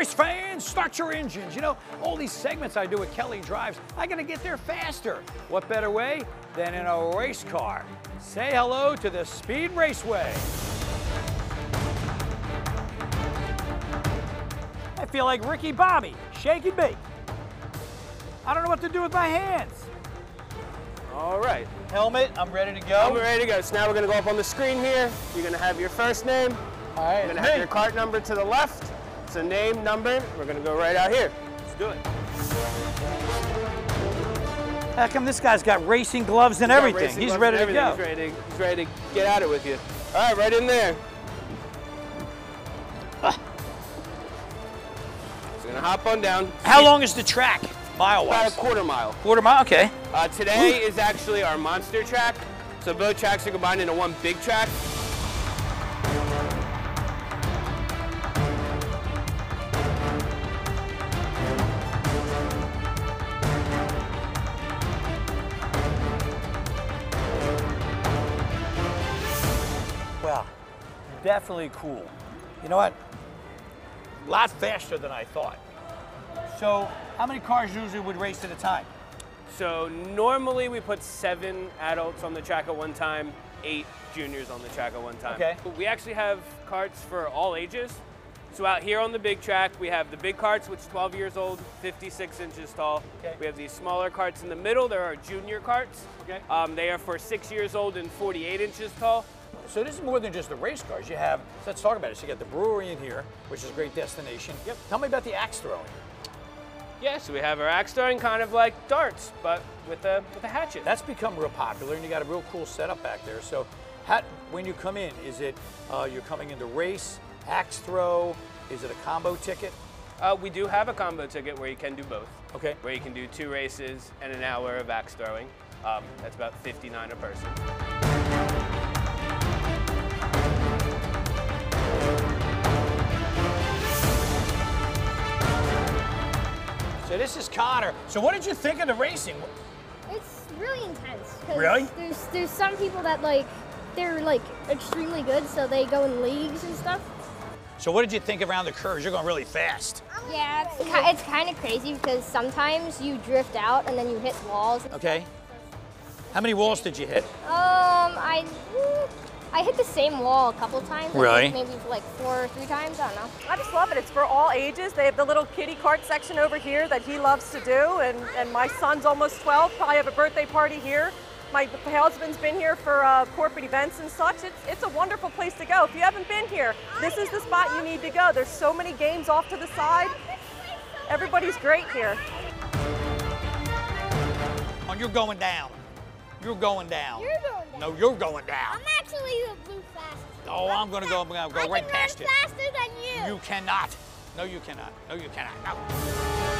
Race fans, start your engines. You know, all these segments I do at Kelly Drives, I gotta get there faster. What better way than in a race car? Say hello to the Speed Raceway. I feel like Ricky Bobby, shake and bake. I don't know what to do with my hands. All right. Helmet, I'm ready to go. I'm ready to go. So now we're gonna go up on the screen here. You're gonna have your first name. All right, You're gonna have me. your cart number to the left. So name, number. We're gonna go right out here. Let's do it. How come this guy's got racing gloves and He's everything? He's gloves ready and to go. everything. He's ready to, he's ready to get at it with you. All right, right in there. He's gonna hop on down. How long is the track, mile About a quarter mile. Quarter mile, okay. Uh, today is actually our monster track. So both tracks are combined into one big track. Definitely cool. You know what? A lot faster than I thought. So, how many cars usually would race at a time? So normally we put seven adults on the track at one time, eight juniors on the track at one time. Okay. But we actually have carts for all ages. So out here on the big track, we have the big carts, which is 12 years old, 56 inches tall. Okay. We have these smaller carts in the middle. There are junior carts. Okay. Um, they are for six years old and 48 inches tall. So this is more than just the race cars. You have, so let's talk about it. So you got the brewery in here, which is a great destination. Yep. Tell me about the axe throwing. Yeah, so we have our axe throwing kind of like darts, but with a, with a hatchet. That's become real popular, and you got a real cool setup back there. So, how, when you come in, is it uh, you're coming in to race, axe throw? Is it a combo ticket? Uh, we do have a combo ticket where you can do both. Okay. Where you can do two races and an hour of axe throwing. Um, that's about 59 a person. So this is Connor. So what did you think of the racing? It's really intense. Really? There's there's some people that like they're like extremely good, so they go in leagues and stuff. So what did you think around the curves? You're going really fast. Yeah, it's, ki- it's kind of crazy because sometimes you drift out and then you hit walls. Okay. How many walls did you hit? Um, I I hit the same wall a couple times. I think Really? Maybe like four or three times. I don't know. I just love it. It's for all ages. They have the little kiddie cart section over here that he loves to do, and, and my son's almost 12. Probably have a birthday party here. My husband's been here for uh, corporate events and such. It's, it's a wonderful place to go. If you haven't been here, this is the spot you need to go. There's so many games off to the side. Everybody's great here. Oh, you're going down. You're going down. You're going down. No, you're going down. I'm actually the blue fastest. Oh, I'm gonna go. I'm gonna go I right can past run you. faster than you. You cannot. No, you cannot. No, you cannot. No.